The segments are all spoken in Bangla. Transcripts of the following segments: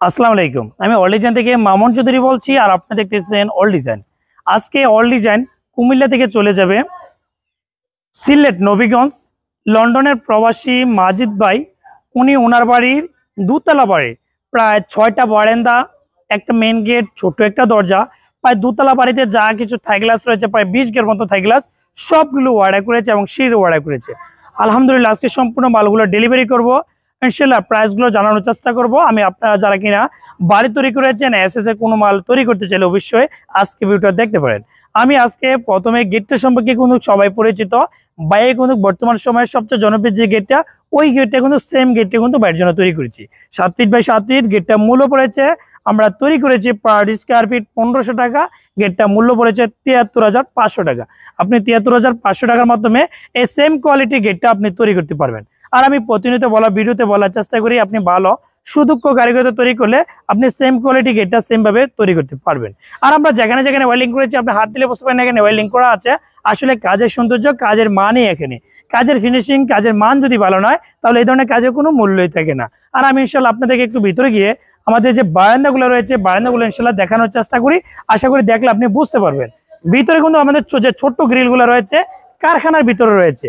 আসসালামু আলাইকুম। আমি অল ডিজাইন থেকে মামুন চৌধুরী বলছি আর আপনি দেখতেছেন অল ডিজাইন আজকে অল ডিজাইন কুমিল্লা থেকে চলে যাবে সিলেট নবীগঞ্জ, লন্ডনের প্রবাসী মাজিদ ভাই। উনি ওনার বাড়ির দুতলা বাড়ি। প্রায় ছয়টা বারান্দা, একটা মেন গেট ছোট একটা দরজা। প্রায় দুতলা বাড়িতে যা কিছু থাই গ্লাস রয়েছে, প্রায় বিশ গের মতো থাই গ্লাস সবগুলো অর্ডার করেছে এবং সিঁড়ি অর্ডার করেছে। আলহামদুলিল্লাহ, আজকে সম্পূর্ণ মালগুলো ডেলিভারি করব। ইনশাল্লাহ প্রাইসগুলো জানানোর চেষ্টা করব। আমি আপনারা যারা কিনা বাড়ি তৈরি করেছেন এস এস এর কোনো মাল তৈরি করতে চাইলে অবশ্যই আজকে ভিডিওটা দেখতে পারেন। আমি আজকে প্রথমে গেটটা সম্পর্কে কিন্তু সবাই পরিচিত, বাইরে কিন্তু বর্তমান সময়ের সবচেয়ে জনপ্রিয় যে গেটটা ওই গেটটা কিন্তু সেম গেটটা কিন্তু বাইরের জন্য তৈরি করেছি। সাত ফিট বাই সাত ফিট গেটটা মূল্য পড়েছে, আমরা তৈরি করেছি পার স্কোয়ার ফিট পনেরোশো টাকা গেটটা মূল্য পড়েছে তিয়াত্তর হাজার পাঁচশো টাকা। আপনি তিয়াত্তর হাজার পাঁচশো টাকার মাধ্যমে এই সেম কোয়ালিটি গেটটা আপনি তৈরি করতে পারবেন। আর আমি প্রতিনিয়ত বলা ভিডিওতে বলার চেষ্টা করি, আপনি ভালো, সুদক্ষ কারিগরিতে তৈরি করলে আপনি সেম কোয়ালিটি গেটটা সেম ভাবে তৈরি করতে পারবেন। আর আমরা যেখানে যেখানে ওয়েল্ডিং করেছি, আপনি হাত দিলে বুঝতে পারেন এখানে ওয়েল্ডিং করা আছে। আসলে কাজের সৌন্দর্য, কাজের মানই এখানে। কাজের ফিনিশিং কাজের মান যদি ভালো নয়, তাহলে এই ধরনের কাজের কোনো মূল্যই থাকে না। আর আমি ইনশাল্লাহ আপনাদেরকে একটু ভিতরে গিয়ে আমাদের যে বারান্দাগুলো রয়েছে, বারান্দাগুলো ইনশাল্লাহ দেখানোর চেষ্টা করি। আশা করি দেখলে আপনি বুঝতে পারবেন। ভিতরে কিন্তু আমাদের যে ছোট্ট গ্রিলগুলো রয়েছে, কারখানার ভিতরে রয়েছে।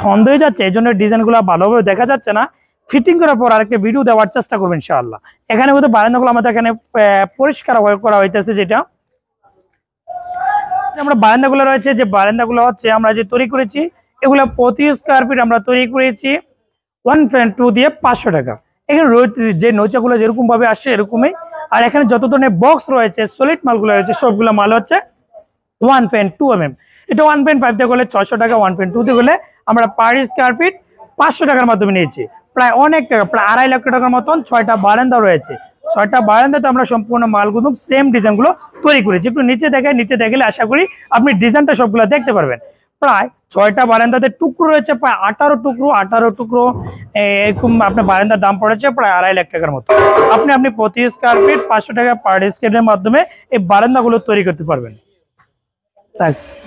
সন্দেহ যাচ্ছে, এই জন্য ডিজাইনগুলো ভালোভাবে দেখা যাচ্ছে না। ফিটিং করার পর আরেকটা ভিডিও দেওয়ার চেষ্টা করবেন ইনশাআল্লাহ। এখানে কিন্তু বারান্দাগুলো আমাদের এখানে পরিষ্কার করা হইতেছে যেটা। আমরা বারান্দাগুলো রয়েছে, যে বারান্দাগুলো হচ্ছে আমরা যে তৈরি করেছি, এগুলো প্রতি স্কোয়ার ফিট আমরা তৈরি করেছি ওয়ান পয়েন্ট টু দিয়ে পাঁচশো টাকা। এখানে যে নৌচাগুলো যেরকম ভাবে আসে এরকমই। আর এখানে যত ধরনের বক্স রয়েছে সলিড মালগুলো রয়েছে, সবগুলো মাল হচ্ছে ওয়ান পয়েন্ট টু এম এটা ওয়ান পয়েন্ট ফাইভ দিয়ে করলে ছশো টাকা ওয়ান পয়েন্ট টুতে করলে আমরা পার স্কোয়ার ফিট পাঁচশো টাকার মাধ্যমে নিয়েছি। প্রায় অনেক টাকা প্রায় আড়াই লক্ষ টাকার মতন ছয়টা বারান্দা রয়েছে। ছয়টা বারান্দাতে আমরা সম্পূর্ণ মালগুলো সেম ডিজাইনগুলো তৈরি করেছি। একটু নিচে দেখে নিচে দেখলে আশা করি আপনি ডিজাইনটা সবগুলো দেখতে পারবেন। প্রায় ছয়টা বারান্দাতে টুকরো রয়েছে প্রায় আঠারো টুকরো আঠারো টুকরো এরকম আপনার বারান্দার দাম পড়েছে প্রায় আড়াই লাখ টাকার মতো। আপনি আপনি প্রতি স্কোয়ার ফিট পাঁচশো টাকা পার স্কোয়ারের মাধ্যমে এই বারান্দাগুলো তৈরি করতে পারবেন।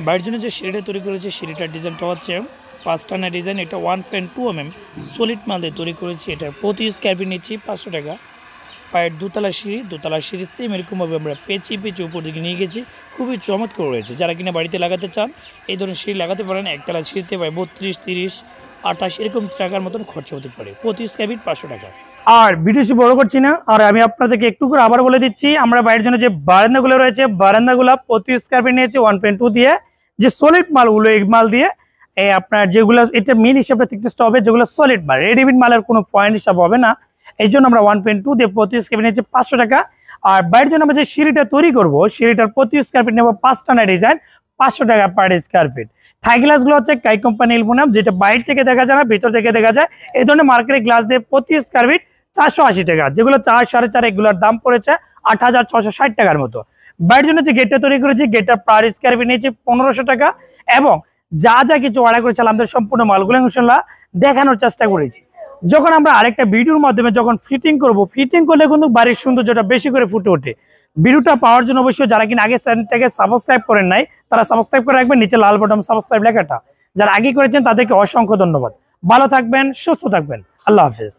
বাড়ির জন্য যে সিঁড়িটা তৈরি করেছি সিঁড়িটার ডিজাইনটা হচ্ছে পাঁচটানা ডিজাইন, এটা one point two M M solid মাল দিয়ে তৈরি করেছি। এটা প্রতি স্কোয়ার ফিট নিচ্ছি পাঁচশো টাকা। পায়ের দোতলা সিঁড়ি দোতলা সিঁড়ি সেম এরকমভাবে আমরা পেঁচি পেঁচি উপর দিকে নিয়ে গেছি। খুবই চমৎকার রয়েছে। যারা কিনা বাড়িতে লাগাতে চান, এই ধরনের সিঁড়ি লাগাতে পারেন। একতলা সিঁড়িতে প্রায় বত্রিশ, তিরিশ, আঠাশ এরকম টাকার মতন খরচা হতে পারে। প্রতি স্কোয়ার ফিট পাঁচশো টাকা। আর ভিডিওটি বড় করছি না, আর আমি আপনাদেরকে একটু করে আবার বলে দিচ্ছি, আমরা বাইরের জন্য যে বারান্দাগুলো রয়েছে, বারান্দাগুলো প্রতি স্কোয়ার ফিট নিয়েছি ওয়ান পয়েন্ট টু দিয়ে। যে সলিড মালগুলো, এই মাল দিয়ে এই আপনার যেগুলো, এটা মিল হিসাবে থিকনেসটা হবে যেগুলো সলিড মাল। রেডিমেড মালের কোনো পয়েন্ট হিসাব হবে না। এই জন্য আমরা ওয়ান পয়েন্ট টু দিয়ে প্রতি স্কোয়ার ফিট নিয়েছি পাঁচশো টাকা। আর বাইরের জন্য আমরা যে সিঁড়িটা তৈরি করব সিঁড়িটার প্রতি স্কোয়ার ফিট নেব পাঁচটা না ডিজাইন পাঁচশো টাকা পার স্কোয়ার ফিট থাই গ্লাসগুলো হচ্ছে কাই কোম্পানি ইলবুনাম যেটা বাইরে থেকে দেখা যায় না, ভিতর থেকে দেখা যায়। এই ধরনের মার্কেটের গ্লাস দিয়ে প্রতি স্কোয়ার ফিট চারশো আশি টাকা। যেগুলো চার, সাড়ে চার, এগুলোর দাম পড়েছে আট হাজার ছশো ষাট টাকার মতো। বাইরের জন্য যে গেটটা তৈরি করেছি গেটটা পার স্কোয়ার ফিট নিয়েছি পনেরোশো টাকা। এবং যা যা কিছু অর্ডার করেছিলাম আমাদের সম্পূর্ণ মালগুলো ইনশাল্লাহ দেখানোর চেষ্টা করেছি। যখন আমরা আরেকটা ভিডিওর মাধ্যমে যখন ফিটিং করব ফিটিং করলে কিন্তু বাড়ির সৌন্দর্যটা বেশি করে ফুটে ওঠে। ভিডিওটা পাওয়ার জন্য অবশ্যই যারা কিনা আগে চ্যানেলটাকে সাবস্ক্রাইব করেন নাই, তারা সাবস্ক্রাইব করে রাখবেন, নিচে লাল বটন সাবস্ক্রাইব লেখাটা। যারা আগে করেছেন, তাদেরকে অসংখ্য ধন্যবাদ। ভালো থাকবেন, সুস্থ থাকবেন। আল্লাহ হাফেজ।